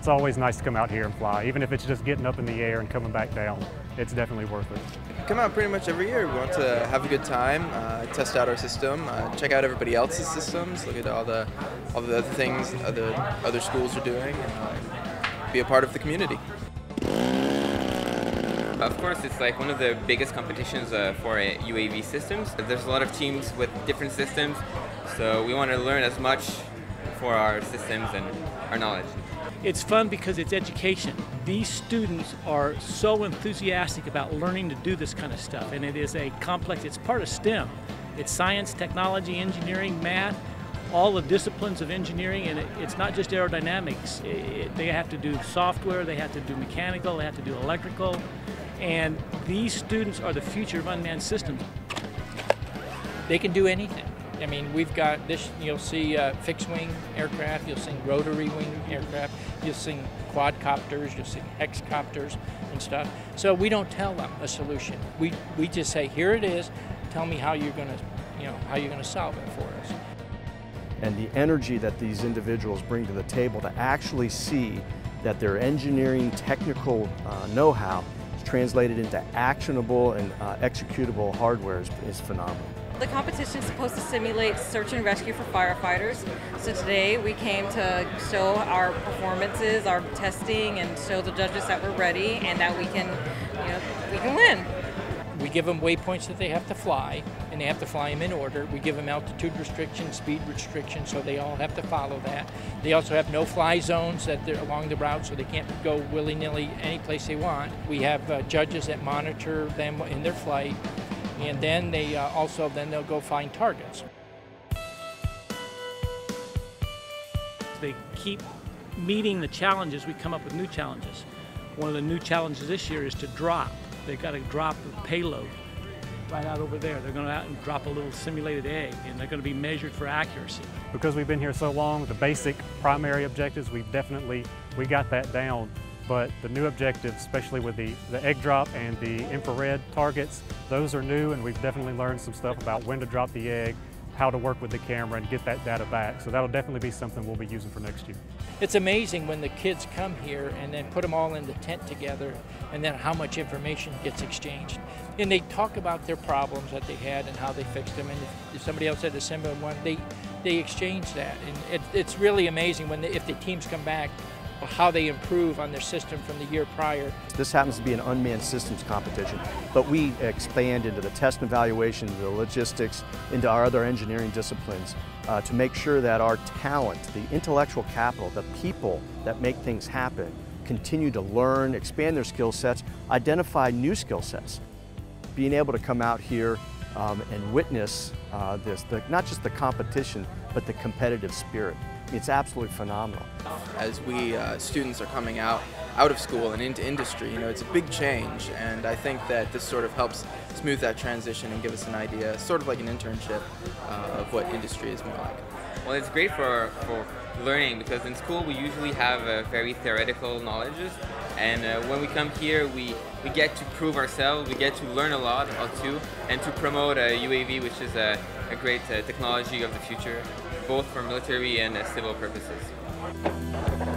it's always nice to come out here and fly, even if it's just getting up in the air and coming back down. It's definitely worth it. Come out pretty much every year. We want to have a good time, uh, test out our system, uh, check out everybody else's systems, look at all the all the other things other other schools are doing, and uh, be a part of the community. Of course, it's like one of the biggest competitions uh, for UAV systems. There's a lot of teams with different systems, so we want to learn as much for our systems and our knowledge. It's fun because it's education. These students are so enthusiastic about learning to do this kind of stuff, and it is a complex, it's part of STEM. It's science, technology, engineering, math, all the disciplines of engineering, and it, it's not just aerodynamics. It, it, they have to do software, they have to do mechanical, they have to do electrical, and these students are the future of unmanned systems. They can do anything. I mean, we've got this, you'll see uh, fixed wing aircraft, you'll see rotary wing aircraft, you'll see quadcopters, you'll see hexcopters and stuff. So we don't tell them a solution. We, we just say, here it is, tell me how you're gonna, you know, how you're gonna solve it for us. And the energy that these individuals bring to the table to actually see that their engineering technical uh, know-how is translated into actionable and uh, executable hardware is, is phenomenal. The competition is supposed to simulate search and rescue for firefighters. So today we came to show our performances, our testing, and show the judges that we're ready and that we can, you know, we can win. We give them waypoints that they have to fly, and they have to fly them in order. We give them altitude restrictions, speed restrictions, so they all have to follow that. They also have no-fly zones that they're along the route, so they can't go willy-nilly any place they want. We have uh, judges that monitor them in their flight, and then they uh, also then they'll go find targets. They keep meeting the challenges. We come up with new challenges. One of the new challenges this year is to drop. They've got to drop the payload right out over there. They're going to out and drop a little simulated egg, and they're going to be measured for accuracy. Because we've been here so long, the basic primary objectives, we've definitely, we got that down. But the new objectives, especially with the, the egg drop and the infrared targets, those are new and we've definitely learned some stuff about when to drop the egg, how to work with the camera and get that data back. So that'll definitely be something we'll be using for next year. It's amazing when the kids come here and then put them all in the tent together and then how much information gets exchanged. And they talk about their problems that they had and how they fixed them. And if somebody else had a similar one, they, they exchange that. And it, it's really amazing when the, if the teams come back how they improve on their system from the year prior. This happens to be an unmanned systems competition, but we expand into the test and evaluation, the logistics, into our other engineering disciplines uh, to make sure that our talent, the intellectual capital, the people that make things happen, continue to learn, expand their skill sets, identify new skill sets. Being able to come out here um, and witness uh, this, the, not just the competition, but the competitive spirit. It's absolutely phenomenal. As we uh, students are coming out out of school and into industry, you know, it's a big change, and I think that this sort of helps smooth that transition and give us an idea, sort of like an internship uh, of what industry is more like. Well, it's great for, for learning because in school we usually have uh, very theoretical knowledges, and uh, when we come here, we, we get to prove ourselves, we get to learn a lot too, and to promote a UAV, which is a, a great uh, technology of the future, both for military and uh, civil purposes.